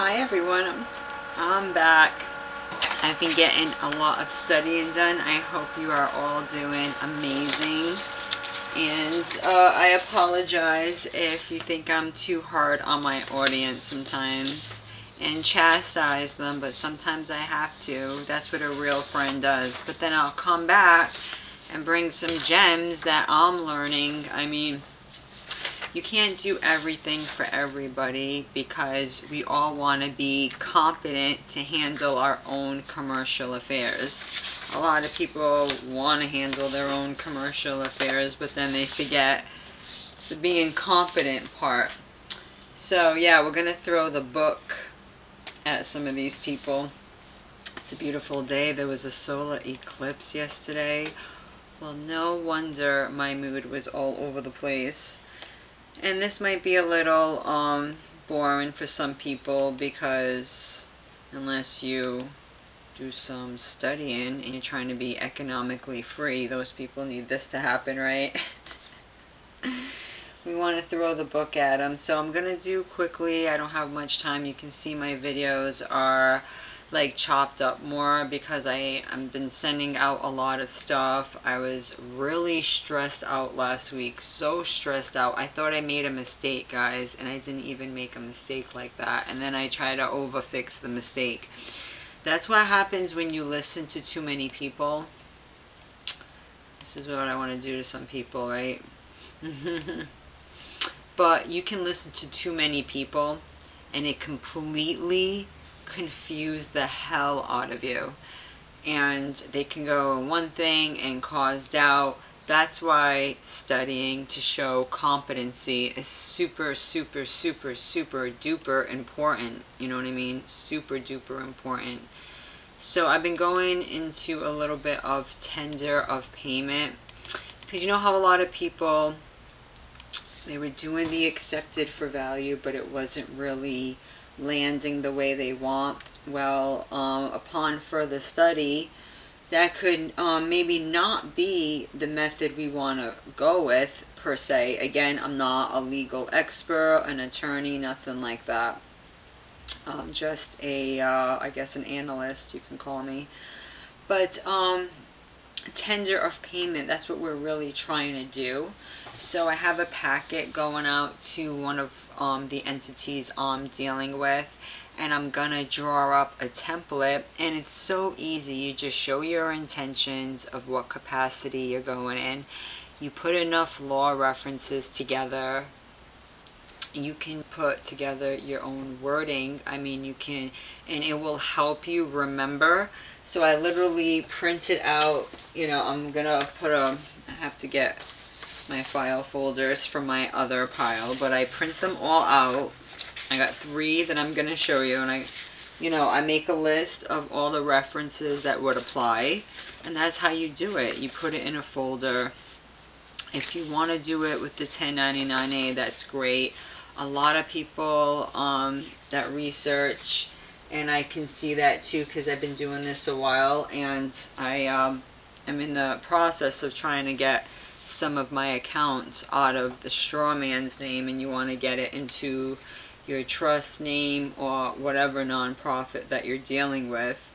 Hi everyone, I'm back. I've been getting a lot of studying done. I hope you are all doing amazing. And uh, I apologize if you think I'm too hard on my audience sometimes and chastise them, but sometimes I have to. That's what a real friend does. But then I'll come back and bring some gems that I'm learning. I mean, you can't do everything for everybody because we all want to be competent to handle our own commercial affairs. A lot of people want to handle their own commercial affairs, but then they forget the being competent part. So yeah, we're going to throw the book at some of these people. It's a beautiful day. There was a solar eclipse yesterday. Well, no wonder my mood was all over the place. And this might be a little um, boring for some people because unless you do some studying and you're trying to be economically free, those people need this to happen, right? we want to throw the book at them. So I'm going to do quickly. I don't have much time. You can see my videos are like chopped up more because I, I've been sending out a lot of stuff. I was really stressed out last week. So stressed out. I thought I made a mistake, guys, and I didn't even make a mistake like that. And then I try to overfix the mistake. That's what happens when you listen to too many people. This is what I want to do to some people, right? but you can listen to too many people and it completely confuse the hell out of you. And they can go one thing and cause doubt. That's why studying to show competency is super, super, super, super duper important. You know what I mean? Super duper important. So I've been going into a little bit of tender of payment. Because you know how a lot of people, they were doing the accepted for value, but it wasn't really landing the way they want. Well, um, upon further study, that could um, maybe not be the method we want to go with per se. Again, I'm not a legal expert, an attorney, nothing like that. Um, just a, uh, I guess an analyst, you can call me. But um, tender of payment, that's what we're really trying to do. So I have a packet going out to one of um, the entities I'm dealing with and I'm gonna draw up a template and it's so easy. You just show your intentions of what capacity you're going in. You put enough law references together. You can put together your own wording. I mean you can and it will help you remember. So I literally printed out you know I'm gonna put a I have to get my file folders from my other pile, but I print them all out. I got three that I'm going to show you, and I, you know, I make a list of all the references that would apply, and that's how you do it. You put it in a folder. If you want to do it with the 1099A, that's great. A lot of people um, that research, and I can see that too because I've been doing this a while, and I um, am in the process of trying to get some of my accounts out of the straw man's name and you want to get it into your trust name or whatever nonprofit that you're dealing with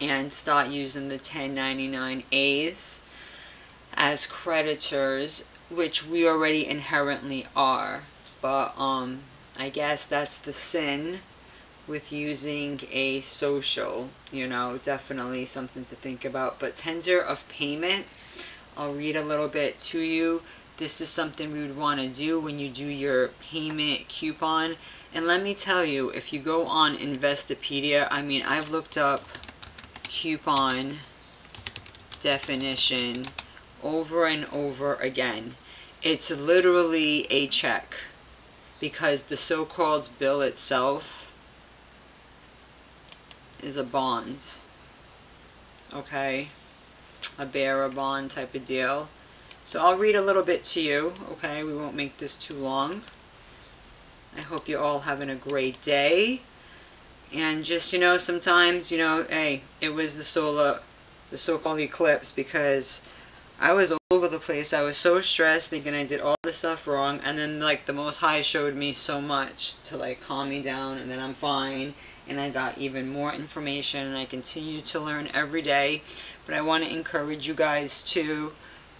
and start using the 1099As as creditors which we already inherently are. But um I guess that's the sin with using a social you know definitely something to think about. But tender of payment I'll read a little bit to you. This is something we would want to do when you do your payment coupon. And let me tell you, if you go on Investopedia, I mean, I've looked up coupon definition over and over again. It's literally a check because the so-called bill itself is a bond. Okay? A bearer bond type of deal. So I'll read a little bit to you, okay? We won't make this too long. I hope you're all having a great day. And just, you know, sometimes, you know, hey, it was the solar, the so-called eclipse because I was all over the place. I was so stressed thinking I did all the stuff wrong and then like the most high showed me so much to like calm me down and then i'm fine and i got even more information and i continue to learn every day but i want to encourage you guys to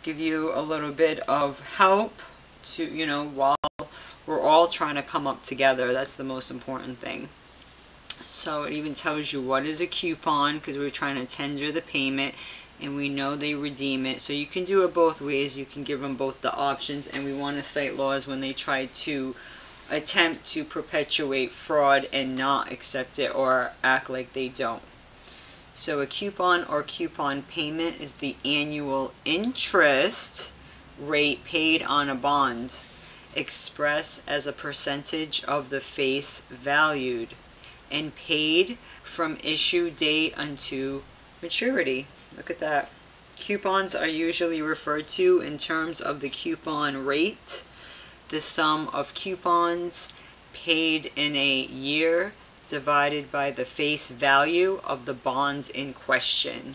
give you a little bit of help to you know while we're all trying to come up together that's the most important thing so it even tells you what is a coupon because we're trying to tender the payment and we know they redeem it. So you can do it both ways. You can give them both the options and we want to cite laws when they try to attempt to perpetuate fraud and not accept it or act like they don't. So a coupon or coupon payment is the annual interest rate paid on a bond expressed as a percentage of the face valued and paid from issue date unto maturity. Look at that. Coupons are usually referred to in terms of the coupon rate, the sum of coupons paid in a year divided by the face value of the bonds in question.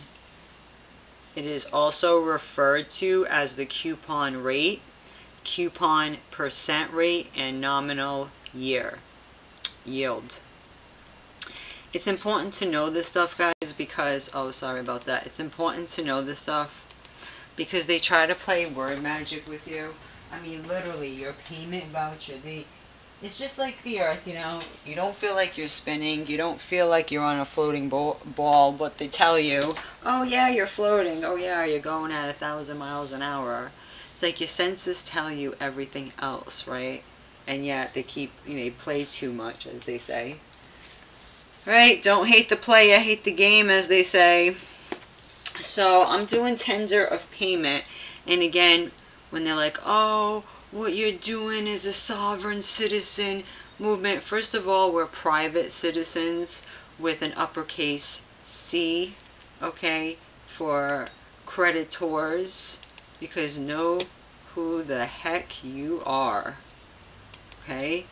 It is also referred to as the coupon rate, coupon percent rate, and nominal year yield. It's important to know this stuff, guys, because, oh, sorry about that. It's important to know this stuff because they try to play word magic with you. I mean, literally, your payment voucher, they, it's just like the earth, you know. You don't feel like you're spinning. You don't feel like you're on a floating ball, but they tell you, oh, yeah, you're floating. Oh, yeah, you're going at a thousand miles an hour. It's like your senses tell you everything else, right? And yet they keep, you know, they play too much, as they say. Right? Don't hate the player, hate the game, as they say. So I'm doing tender of payment. And again, when they're like, oh, what you're doing is a sovereign citizen movement. First of all, we're private citizens with an uppercase C, okay, for creditors, because know who the heck you are, okay?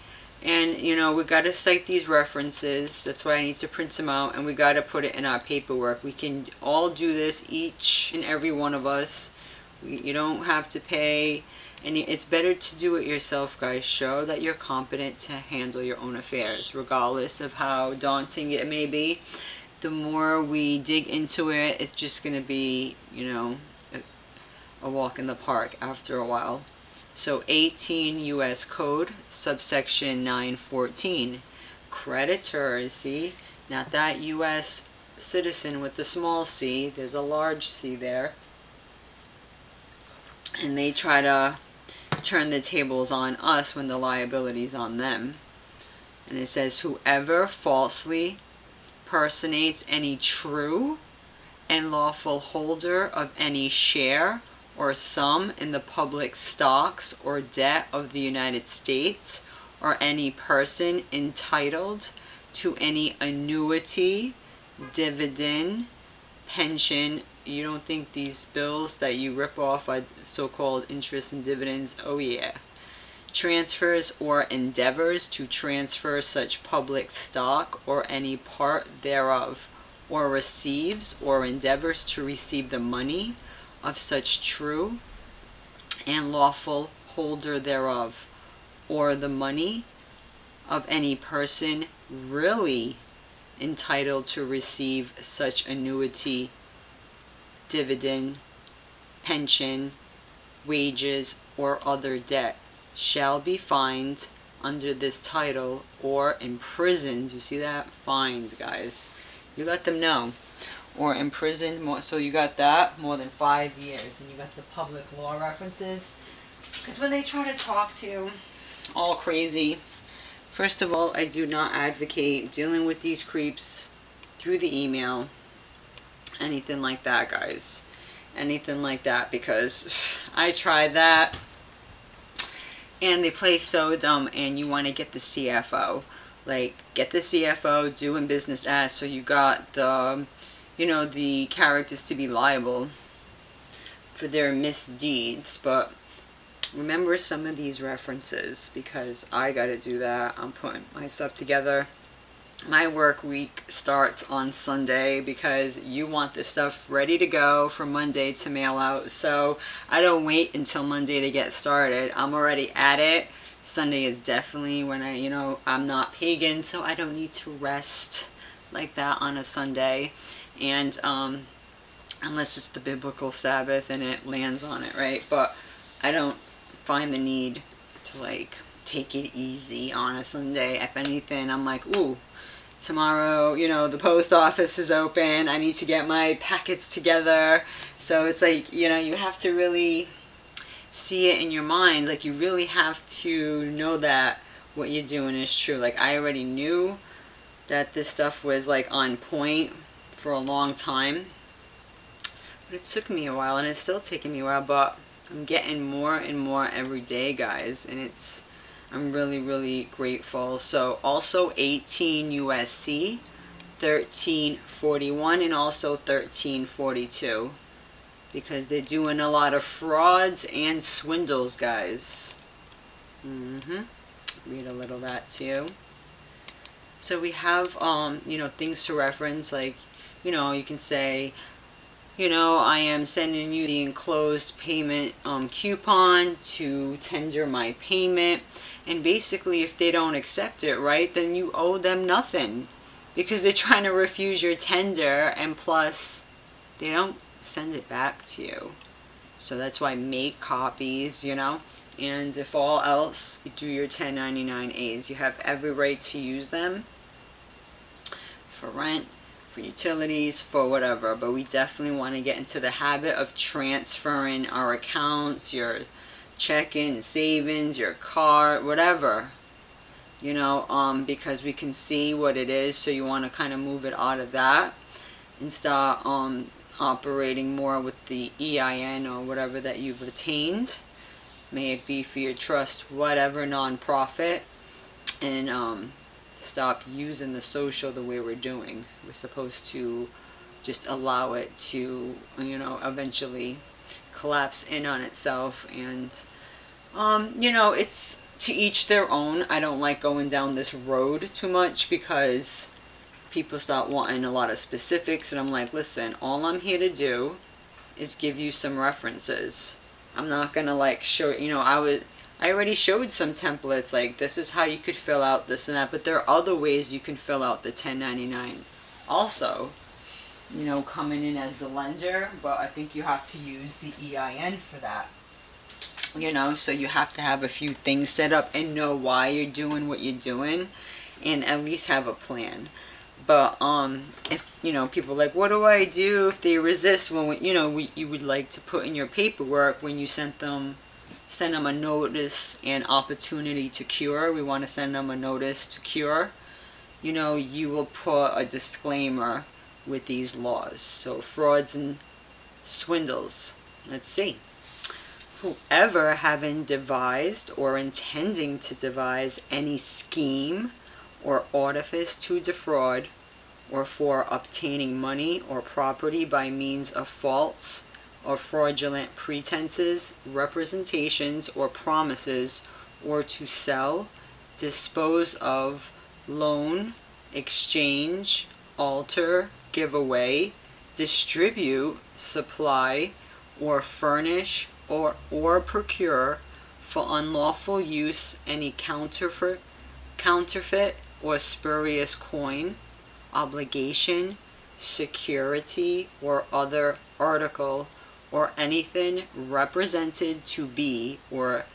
And, you know, we got to cite these references. That's why I need to print them out. And we got to put it in our paperwork. We can all do this, each and every one of us. You don't have to pay. And it's better to do it yourself, guys. Show that you're competent to handle your own affairs, regardless of how daunting it may be. The more we dig into it, it's just going to be, you know, a, walk in the park after a while. So 18 U.S. Code, subsection 914. Creditors, see? Not that U.S. citizen with the small c, there's a large c there. And they try to turn the tables on us when the liability's on them. And it says, whoever falsely personates any true and lawful holder of any share or sum in the public stocks or debt of the United States or any person entitled to any annuity, dividend, pension. You don't think these bills that you rip off by so-called interest and dividends? Oh yeah. Transfers or endeavors to transfer such public stock or any part thereof, or receives or endeavors to receive the money of such true and lawful holder thereof, or the money of any person really entitled to receive such annuity, dividend, pension, wages, or other debt, shall be fined under this title or imprisoned. You see that? Fined, guys. You let them know or imprisoned. More, so you got that, more than five years. And you got the public law references. Because when they try to talk to you all crazy, first of all, I do not advocate dealing with these creeps through the email. Anything like that, guys. Anything like that, because I tried that. And they play so dumb, and you want to get the CFO. Like, get the CFO doing business as, so you got the you know, the characters to be liable for their misdeeds, but remember some of these references because I gotta do that. I'm putting my stuff together my work week starts on Sunday because you want this stuff ready to go for Monday to mail out. So I don't wait until Monday to get started. I'm already at it. Sunday is definitely when I, you know, I'm not pagan, so I don't need to rest like that on a Sunday. And um, unless it's the biblical Sabbath and it lands on it, right? But I don't find the need to like take it easy on a Sunday. If anything, I'm like, ooh, tomorrow, you know, the post office is open. I need to get my packets together. So it's like, you know, you have to really see it in your mind. Like, you really have to know that what you're doing is true. Like, I already knew that this stuff was, like, on point for a long time. But it took me a while, and it's still taking me a while, but I'm getting more and more every day, guys. And it's I'm really, really grateful. So also 18 USC, 1341, and also 1342. Because they're doing a lot of frauds and swindles, guys. Mm-hmm. Read a little that too. So we have, um, you know, things to reference, like, you know, you can say, you know, I am sending you the enclosed payment um, coupon to tender my payment. And basically, if they don't accept it, right, then you owe them nothing. Because they're trying to refuse your tender, and plus, they don't send it back to you. So that's why make copies, you know. And if all else, do your 1099As. You have every right to use them for rent, for utilities, for whatever. But we definitely want to get into the habit of transferring our accounts, your checking, savings, your car, whatever. You know, um, because we can see what it is, so you want to kind of move it out of that and start um, operating more with the EIN or whatever that you've attained. May it be for your trust, whatever nonprofit, and um, stop using the social the way we're doing. We're supposed to just allow it to, you know, eventually collapse in on itself and um, you know it's to each their own. I don't like going down this road too much because people start wanting a lot of specifics and I'm like listen all I'm here to do is give you some references. I'm not gonna like show you know I would I already showed some templates like this is how you could fill out this and that but there are other ways you can fill out the 1099 also you know, coming in as the lender, but I think you have to use the EIN for that. You know, so you have to have a few things set up and know why you're doing what you're doing and at least have a plan. But, um, if, you know, people like, what do I do if they resist when, we, you know, we, you would like to put in your paperwork when you sent them, send them a notice and opportunity to cure. We want to send them a notice to cure. You know, you will put a disclaimer with these laws. So frauds and swindles. Let's see. Whoever having devised or intending to devise any scheme or artifice to defraud or for obtaining money or property by means of false or fraudulent pretenses, representations, or promises, or to sell, dispose of, loan, exchange, alter, give away, distribute, supply, or furnish or, or procure for unlawful use any counterfeit, counterfeit or spurious coin, obligation, security, or other article, or anything represented to be or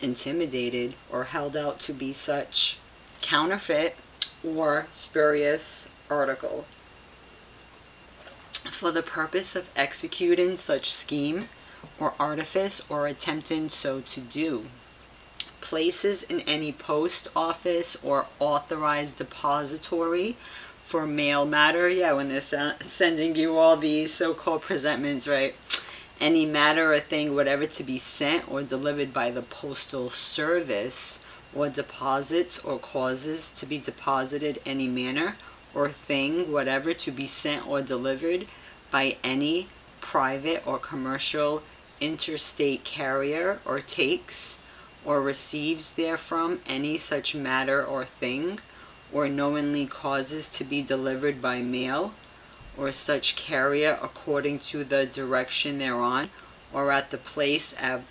intimidated or held out to be such. Counterfeit or spurious article. For the purpose of executing such scheme or artifice or attempting so to do. Places in any post office or authorized depository for mail matter. Yeah, when they're sending you all these so-called presentments, right? Any matter or thing, whatever to be sent or delivered by the postal service or deposits or causes to be deposited any manner or thing, whatever, to be sent or delivered by any private or commercial interstate carrier or takes or receives therefrom any such matter or thing or knowingly causes to be delivered by mail, or such carrier according to the direction thereon, or at the place at,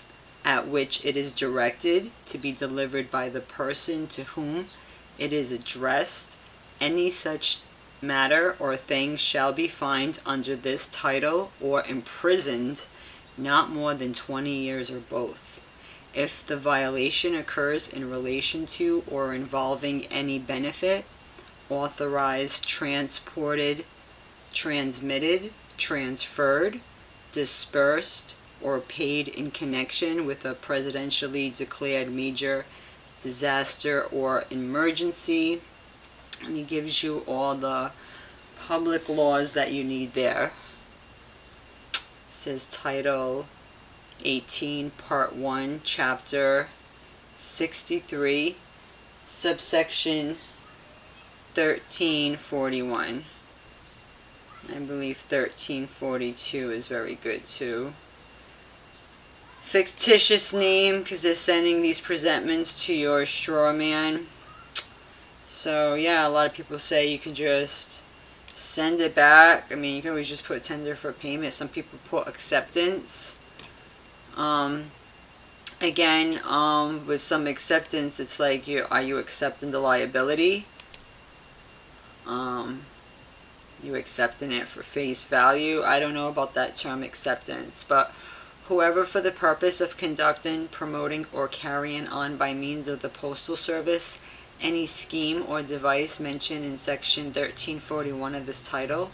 at which it is directed to be delivered by the person to whom it is addressed, any such matter or thing shall be fined under this title or imprisoned not more than 20 years or both. If the violation occurs in relation to or involving any benefit, authorized, transported, transmitted, transferred, dispersed, or paid in connection with a presidentially declared major disaster or emergency. And he gives you all the public laws that you need there. It says Title 18, Part 1, Chapter 63, subsection 1341. I believe 1342 is very good too. Fictitious name because they're sending these presentments to your straw man. So yeah, a lot of people say you can just send it back. I mean, you can always just put tender for payment. Some people put acceptance. Um, again, um, with some acceptance, it's like, you are you accepting the liability? Um, you accepting it for face value. I don't know about that term acceptance, but whoever for the purpose of conducting, promoting, or carrying on by means of the postal service any scheme or device mentioned in section 1341 of this title,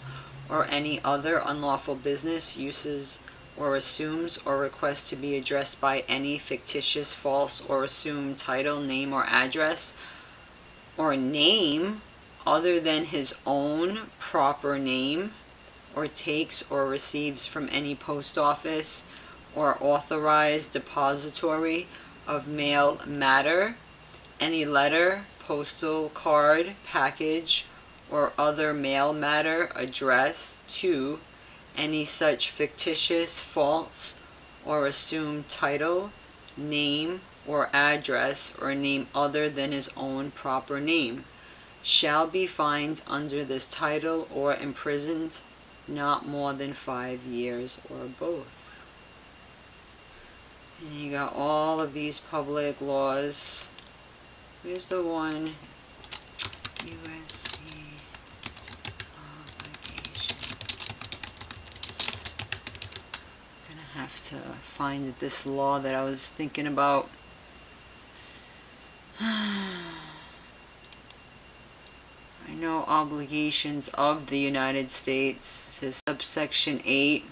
or any other unlawful business, uses, or assumes or requests to be addressed by any fictitious, false, or assumed title, name, or address, or name other than his own proper name, or takes or receives from any post office or authorized depository of mail matter, any letter, postal card, package, or other mail matter addressed to any such fictitious, false, or assumed title, name, or address, or name other than his own proper name, shall be fined under this title or imprisoned not more than five years or both. You got all of these public laws. Here's the one USC obligation. Gonna have to find this law that I was thinking about. I know obligations of the United States. says subsection 8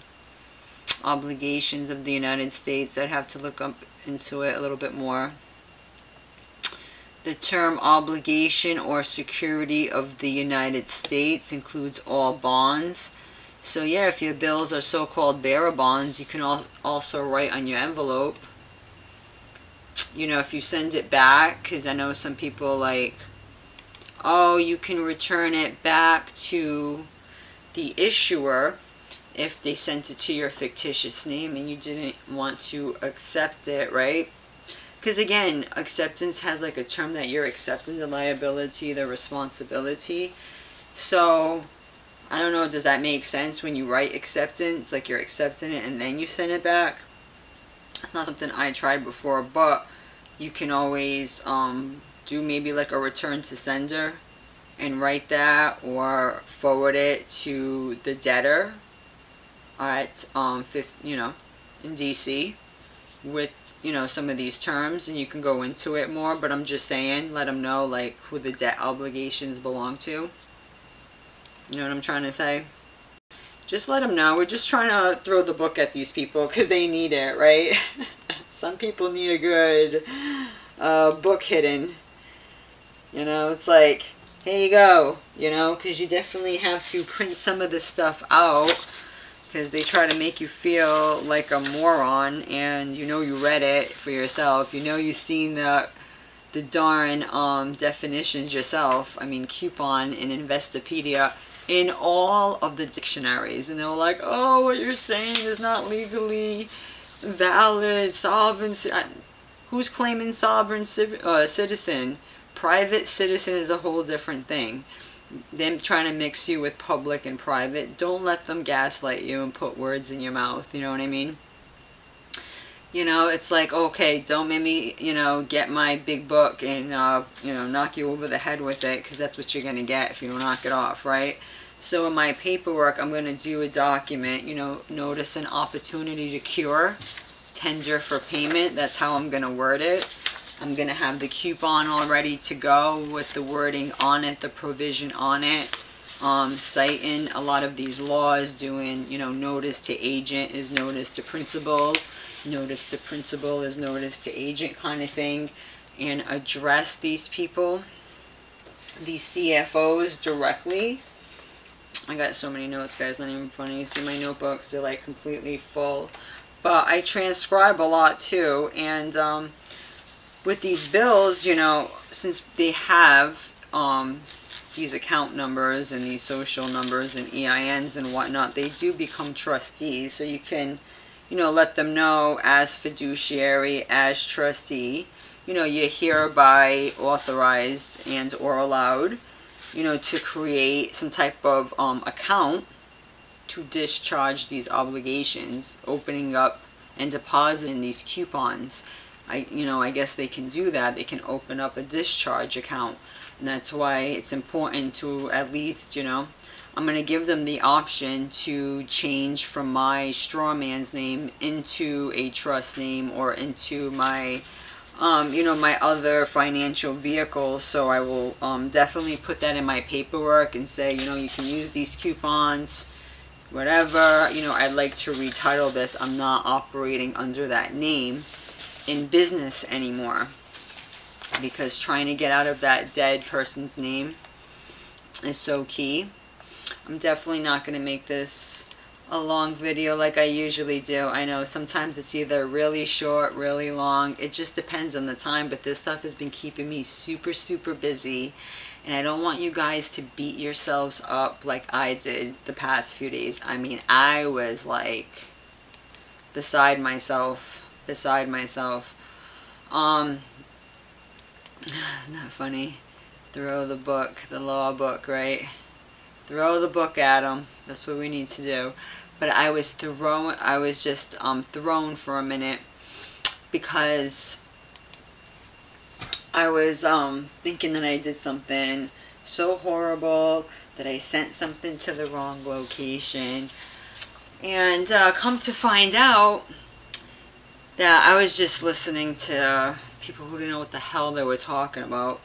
obligations of the United States. I'd have to look up into it a little bit more. The term obligation or security of the United States includes all bonds. So yeah, if your bills are so-called bearer bonds, you can also write on your envelope. You know, if you send it back, because I know some people like oh, you can return it back to the issuer if they sent it to your fictitious name and you didn't want to accept it, right? Because again, acceptance has like a term that you're accepting the liability, the responsibility. So, I don't know, does that make sense when you write acceptance? Like you're accepting it and then you send it back? It's not something I tried before, but you can always um, do maybe like a return to sender and write that or forward it to the debtor at um you know in DC with you know some of these terms and you can go into it more but I'm just saying let them know like who the debt obligations belong to. You know what I'm trying to say? Just let them know. We're just trying to throw the book at these people because they need it right? Some people need a good uh, book hidden. You know, it's like, here you go, you know, because you definitely have to print some of this stuff out because they try to make you feel like a moron and you know you read it for yourself. You know you've seen the the darn um, definitions yourself. I mean, coupon and Investopedia in all of the dictionaries. And they're like, oh, what you're saying is not legally valid. Sovereign. Who's claiming sovereign uh, citizen? Private citizen is a whole different thing. Them trying to mix you with public and private, don't let them gaslight you and put words in your mouth, you know what I mean? You know, it's like, okay, don't make me, you know, get my big book and, uh, you know, knock you over the head with it, because that's what you're going to get if you don't knock it off, right? So in my paperwork, I'm going to do a document, you know, notice an opportunity to cure, tender for payment. That's how I'm going to word it. I'm going to have the coupon all ready to go with the wording on it, the provision on it. Um, citing a lot of these laws, doing, you know, notice to agent is notice to principal, notice to principal is notice to agent kind of thing, and address these people, these CFOs directly I got so many notes, guys, not even funny. See my notebooks, they're like completely full. But I transcribe a lot too, and um, with these bills, you know, since they have um, these account numbers and these social numbers and EINs and whatnot, they do become trustees. So you can, you know, let them know as fiduciary, as trustee, you know, you're hereby authorized and or allowed you know, to create some type of um, account to discharge these obligations, opening up and depositing these coupons. I, you know, I guess they can do that. They can open up a discharge account. And that's why it's important to at least, you know, I'm going to give them the option to change from my straw man's name into a trust name or into my um, you know, my other financial vehicle. So I will um, definitely put that in my paperwork and say, you know, you can use these coupons, whatever. You know, I'd like to retitle this. I'm not operating under that name in business anymore. Because trying to get out of that dead person's name is so key. I'm definitely not going to make this a long video like I usually do. I know sometimes it's either really short, really long. It just depends on the time, but this stuff has been keeping me super, super busy. And I don't want you guys to beat yourselves up like I did the past few days. I mean, I was like beside myself, beside myself. Um, not funny. Throw the book, the law book, right? Throw the book at them. That's what we need to do but I was thrown, I was just um, thrown for a minute because I was um, thinking that I did something so horrible that I sent something to the wrong location and uh, come to find out that I was just listening to people who didn't know what the hell they were talking about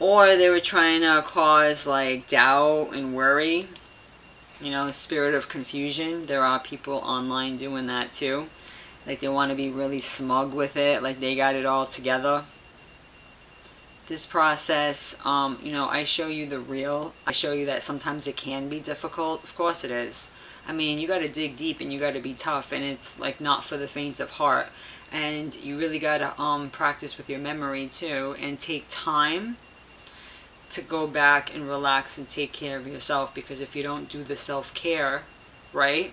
or they were trying to cause like doubt and worry you know, spirit of confusion. There are people online doing that too. Like they want to be really smug with it, like they got it all together. This process, um, you know, I show you the real. I show you that sometimes it can be difficult. Of course it is. I mean, you got to dig deep and you got to be tough and it's like not for the faint of heart. And you really got to um, practice with your memory too and take time to go back and relax and take care of yourself because if you don't do the self-care, right,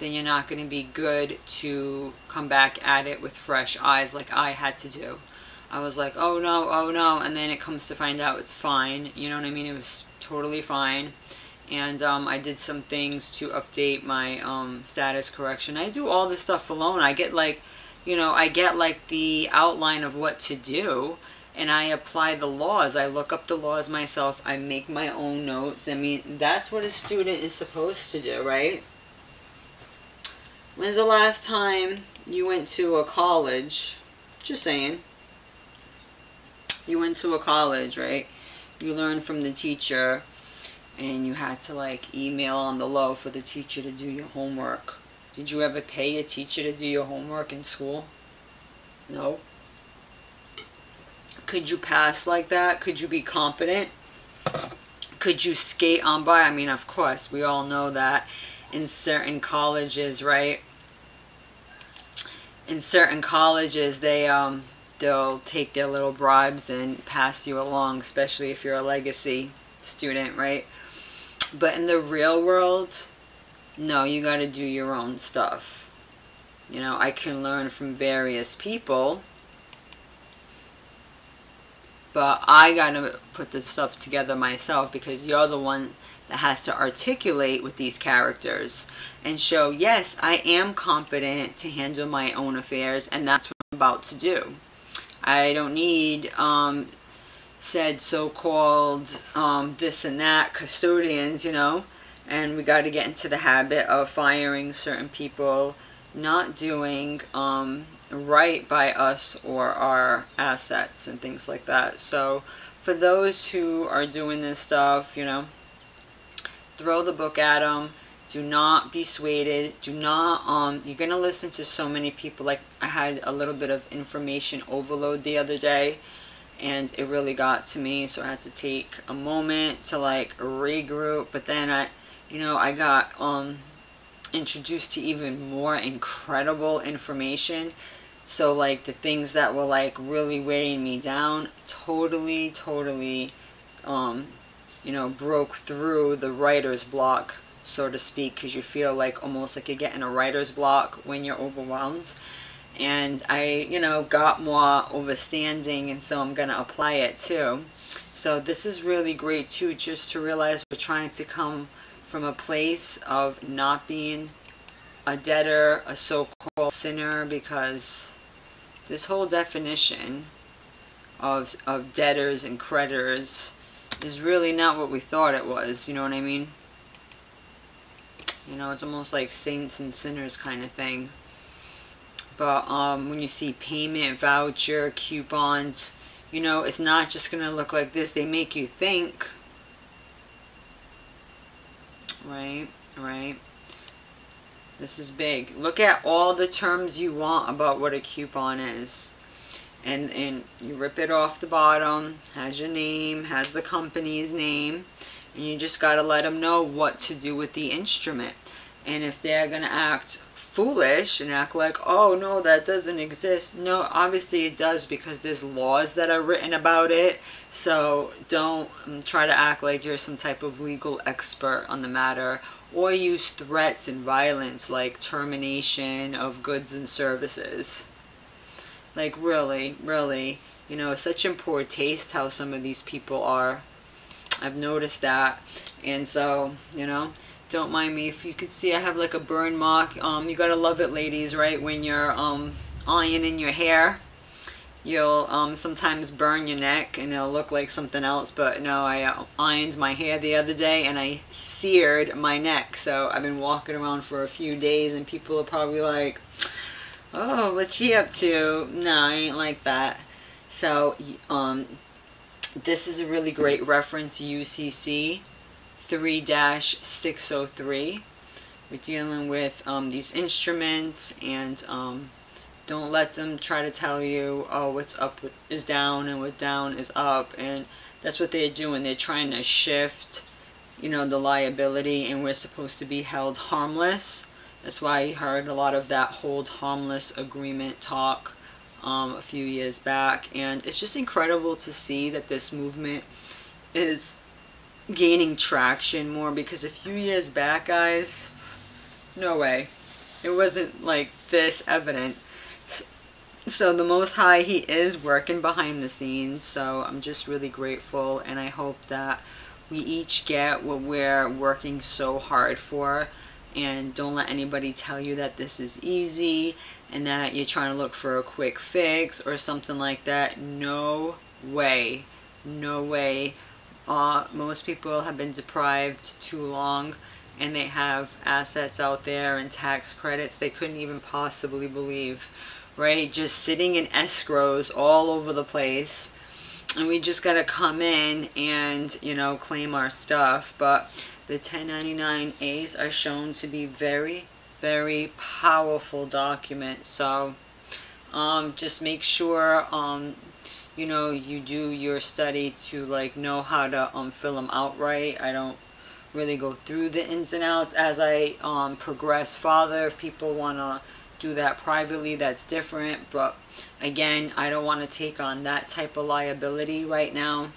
then you're not going to be good to come back at it with fresh eyes like I had to do. I was like, oh no, oh no, and then it comes to find out it's fine. You know what I mean? It was totally fine. And um, I did some things to update my um, status correction. I do all this stuff alone. I get like, you know, I get like the outline of what to do and I apply the laws. I look up the laws myself. I make my own notes. I mean, that's what a student is supposed to do, right? When's the last time you went to a college? Just saying. You went to a college, right? You learned from the teacher and you had to like email on the low for the teacher to do your homework. Did you ever pay a teacher to do your homework in school? No. Could you pass like that? Could you be competent? Could you skate on by? I mean, of course, we all know that in certain colleges, right? In certain colleges, they um they'll take their little bribes and pass you along, especially if you're a legacy student, right? But in the real world, no, you got to do your own stuff. You know, I can learn from various people but I gotta put this stuff together myself because you're the one that has to articulate with these characters and show, yes, I am competent to handle my own affairs, and that's what I'm about to do. I don't need um, said so-called um, this and that custodians, you know, and we got to get into the habit of firing certain people, not doing um, right by us or our assets and things like that. So for those who are doing this stuff, you know, throw the book at them. Do not be swayed. Do not, um, you're going to listen to so many people. Like, I had a little bit of information overload the other day, and it really got to me. So I had to take a moment to, like, regroup. But then I, you know, I got, um, introduced to even more incredible information. So, like, the things that were, like, really weighing me down, totally, totally, um, you know, broke through the writer's block, so to speak, because you feel like almost like you're getting a writer's block when you're overwhelmed. And I, you know, got more overstanding, and so I'm going to apply it too. So this is really great too, just to realize we're trying to come from a place of not being a debtor, a so-called sinner, because this whole definition of, of debtors and creditors is really not what we thought it was, you know what I mean? You know, it's almost like saints and sinners kind of thing. But um, when you see payment, voucher, coupons, you know, it's not just going to look like this. They make you think. Right, right. This is big. Look at all the terms you want about what a coupon is and and you rip it off the bottom has your name has the company's name and you just got to let them know what to do with the instrument and if they're gonna act foolish and act like oh no that doesn't exist no obviously it does because there's laws that are written about it so don't um, try to act like you're some type of legal expert on the matter or use threats and violence like termination of goods and services like, really, really, you know, such in poor taste how some of these people are. I've noticed that. And so, you know, don't mind me. If you could see, I have like a burn mark. Um, you gotta love it, ladies, right? When you're um, ironing your hair, you'll um, sometimes burn your neck and it'll look like something else. But no, I uh, ironed my hair the other day and I seared my neck. So I've been walking around for a few days and people are probably like, oh, what's she up to? No, I ain't like that. So, um, this is a really great reference, UCC 3-603. We're dealing with um, these instruments and um, don't let them try to tell you, oh, what's up is down and what down is up. And that's what they're doing. They're trying to shift, you know, the liability and we're supposed to be held harmless that's why I heard a lot of that hold harmless agreement talk um, a few years back. And it's just incredible to see that this movement is gaining traction more because a few years back, guys, no way. It wasn't like this evident. So, the Most High, He is working behind the scenes. So I'm just really grateful and I hope that we each get what we're working so hard for and don't let anybody tell you that this is easy and that you're trying to look for a quick fix or something like that. No way. No way. Uh, most people have been deprived too long and they have assets out there and tax credits they couldn't even possibly believe. Right? Just sitting in escrows all over the place. And we just got to come in and, you know, claim our stuff. But the 1099As are shown to be very, very powerful documents. So um, just make sure um, you know you do your study to like know how to um, fill them out right. I don't really go through the ins and outs as I um, progress farther. If people want to do that privately, that's different. But again, I don't want to take on that type of liability right now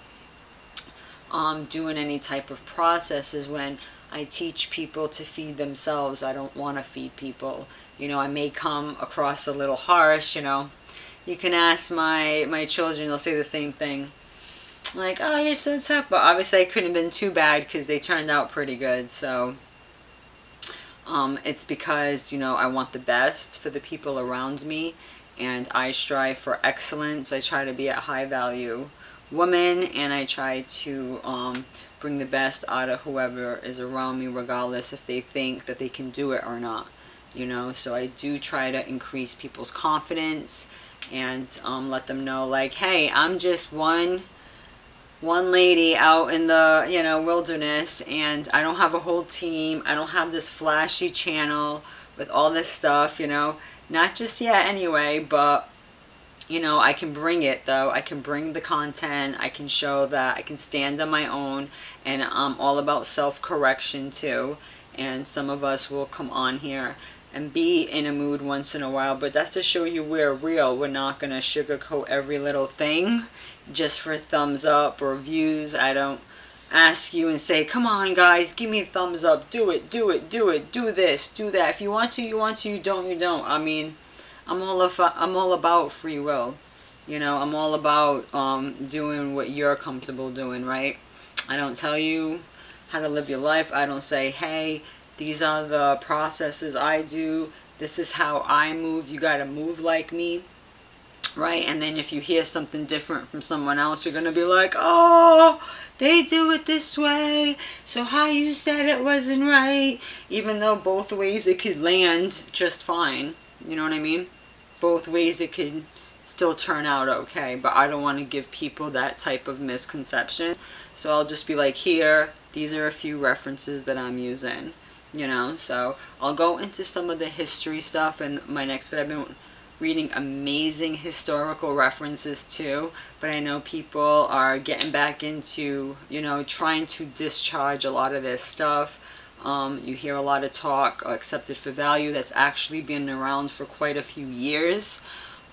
um, doing any type of processes when I teach people to feed themselves. I don't want to feed people. You know, I may come across a little harsh, you know. You can ask my, my children, they'll say the same thing. like, oh, you're so tough. But obviously, I couldn't have been too bad because they turned out pretty good. So, um, it's because, you know, I want the best for the people around me. And I strive for excellence. I try to be a high value woman. And I try to um, bring the best out of whoever is around me, regardless if they think that they can do it or not. You know, so I do try to increase people's confidence and um, let them know, like, hey, I'm just one one lady out in the you know wilderness and I don't have a whole team. I don't have this flashy channel with all this stuff you know. Not just yet anyway but you know I can bring it though. I can bring the content. I can show that. I can stand on my own and I'm all about self-correction too. And some of us will come on here and be in a mood once in a while but that's to show you we're real we're not gonna sugarcoat every little thing just for thumbs up or views. I don't ask you and say, come on guys, give me a thumbs up, do it, do it, do it, do this, do that. If you want to, you want to, you don't, you don't. I mean, I'm all, I'm all about free will. You know, I'm all about um, doing what you're comfortable doing, right? I don't tell you how to live your life. I don't say, hey, these are the processes I do. This is how I move. You got to move like me right? And then if you hear something different from someone else, you're going to be like, oh, they do it this way, so how you said it wasn't right, even though both ways it could land just fine. You know what I mean? Both ways it could still turn out okay, but I don't want to give people that type of misconception. So I'll just be like, here, these are a few references that I'm using, you know? So I'll go into some of the history stuff in my next, but I've been reading amazing historical references too but I know people are getting back into you know trying to discharge a lot of this stuff. Um, you hear a lot of talk accepted for value that's actually been around for quite a few years.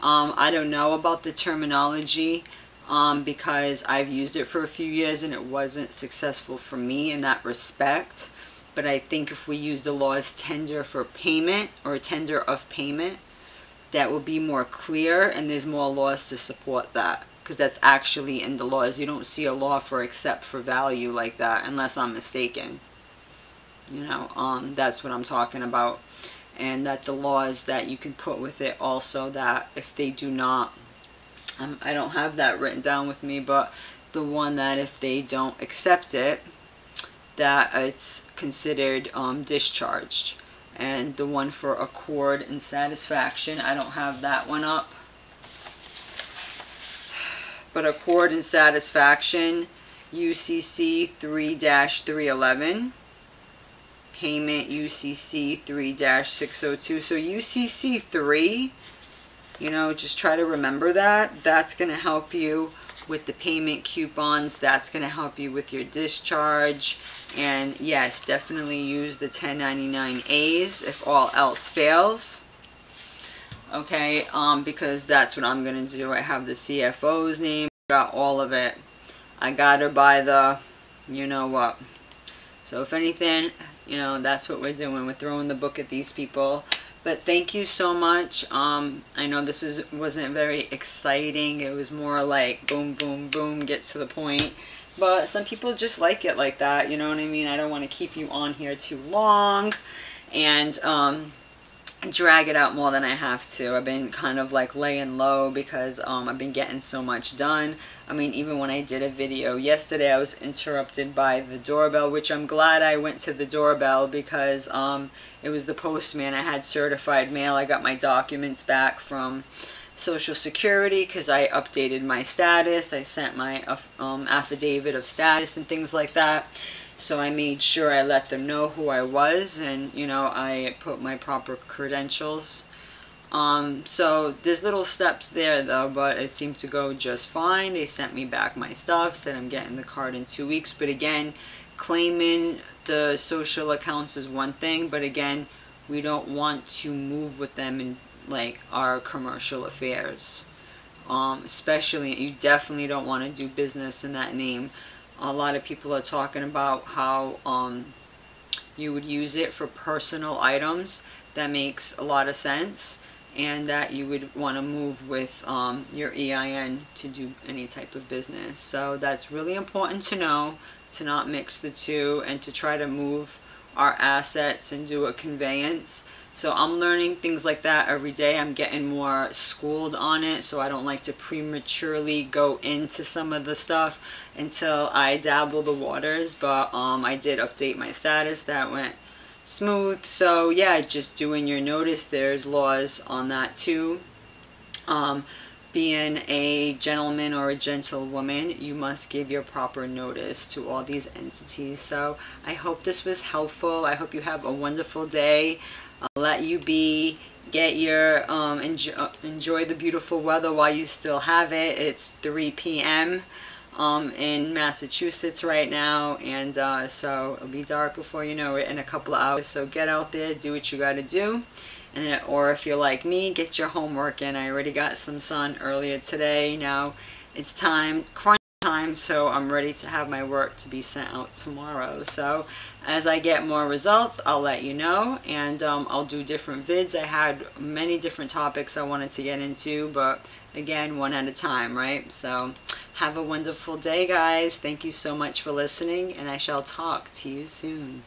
Um, I don't know about the terminology um, because I've used it for a few years and it wasn't successful for me in that respect but I think if we use the law as tender for payment or tender of payment that will be more clear and there's more laws to support that because that's actually in the laws. You don't see a law for accept for value like that unless I'm mistaken. You know, um, that's what I'm talking about. And that the laws that you can put with it also that if they do not, um, I don't have that written down with me, but the one that if they don't accept it, that it's considered um, discharged and the one for accord and satisfaction. I don't have that one up. But accord and satisfaction, UCC 3-311. Payment UCC 3-602. So UCC 3, you know, just try to remember that. That's going to help you with the payment coupons. That's going to help you with your discharge. And yes, definitely use the 1099As if all else fails. Okay, um, because that's what I'm going to do. I have the CFO's name, got all of it. I got her by the, you know what. So if anything, you know, that's what we're doing. We're throwing the book at these people. But thank you so much. Um, I know this is wasn't very exciting. It was more like boom, boom, boom, get to the point. But some people just like it like that. You know what I mean? I don't want to keep you on here too long. And um, drag it out more than I have to. I've been kind of like laying low because um, I've been getting so much done. I mean, even when I did a video yesterday, I was interrupted by the doorbell, which I'm glad I went to the doorbell because um, it was the postman. I had certified mail. I got my documents back from Social Security because I updated my status. I sent my uh, um, affidavit of status and things like that. So I made sure I let them know who I was and, you know, I put my proper credentials. Um, so there's little steps there though, but it seemed to go just fine. They sent me back my stuff, said I'm getting the card in two weeks. But again, claiming the social accounts is one thing, but again, we don't want to move with them in like our commercial affairs. Um, especially, you definitely don't want to do business in that name a lot of people are talking about how um, you would use it for personal items. That makes a lot of sense. and that you would want to move with um, your EIN to do any type of business. So that's really important to know, to not mix the two and to try to move our assets and do a conveyance. So I'm learning things like that every day. I'm getting more schooled on it so I don't like to prematurely go into some of the stuff until I dabble the waters. But um, I did update my status. That went smooth. So yeah, just doing your notice. There's laws on that too. Um, being a gentleman or a gentlewoman, you must give your proper notice to all these entities. So I hope this was helpful. I hope you have a wonderful day. I'll let you be. Get your, um, enjoy, enjoy the beautiful weather while you still have it. It's 3 p.m um, in Massachusetts right now and uh, so it'll be dark before you know it in a couple of hours so get out there do what you gotta do and or if you're like me get your homework in I already got some sun earlier today now it's time time so I'm ready to have my work to be sent out tomorrow so as I get more results I'll let you know and um, I'll do different vids I had many different topics I wanted to get into but again one at a time right so have a wonderful day, guys. Thank you so much for listening, and I shall talk to you soon.